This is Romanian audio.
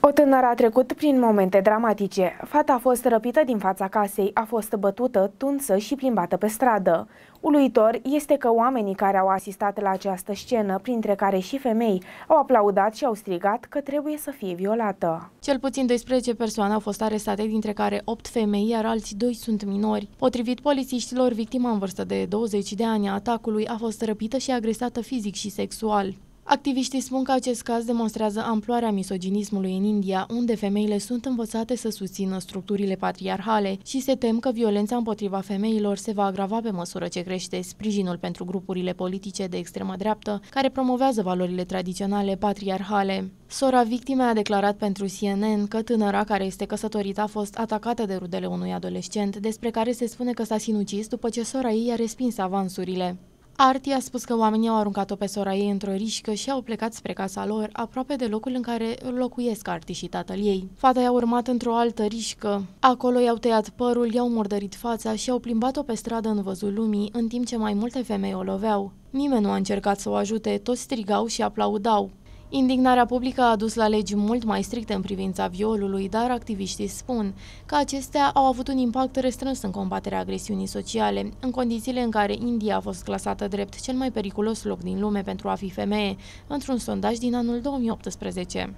O tânără a trecut prin momente dramatice. Fata a fost răpită din fața casei, a fost bătută, tunsă și plimbată pe stradă. Uluitor este că oamenii care au asistat la această scenă, printre care și femei, au aplaudat și au strigat că trebuie să fie violată. Cel puțin 12 persoane au fost arestate, dintre care 8 femei, iar alți 2 sunt minori. Potrivit polițiștilor, victima în vârstă de 20 de ani a atacului a fost răpită și agresată fizic și sexual. Activiștii spun că acest caz demonstrează amploarea misoginismului în India, unde femeile sunt învățate să susțină structurile patriarhale și se tem că violența împotriva femeilor se va agrava pe măsură ce crește sprijinul pentru grupurile politice de extremă dreaptă care promovează valorile tradiționale patriarhale. Sora victimei a declarat pentru CNN că tânăra care este căsătorită a fost atacată de rudele unui adolescent, despre care se spune că s-a sinucis după ce sora ei a respins avansurile. Arti a spus că oamenii au aruncat-o pe sora ei într-o rișcă și au plecat spre casa lor, aproape de locul în care locuiesc Arti și tatăl ei. Fata i-a urmat într-o altă rișcă. Acolo i-au tăiat părul, i-au murdărit fața și au plimbat-o pe stradă în văzul lumii, în timp ce mai multe femei o loveau. Nimeni nu a încercat să o ajute, toți strigau și aplaudau. Indignarea publică a adus la legi mult mai stricte în privința violului, dar activiștii spun că acestea au avut un impact restrâns în combaterea agresiunii sociale, în condițiile în care India a fost clasată drept cel mai periculos loc din lume pentru a fi femeie, într-un sondaj din anul 2018.